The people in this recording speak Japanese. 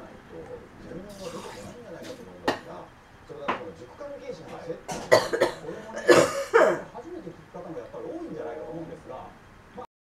ないと全問の出てこないんじゃないかと思いますがそれからこの塾関係者の接点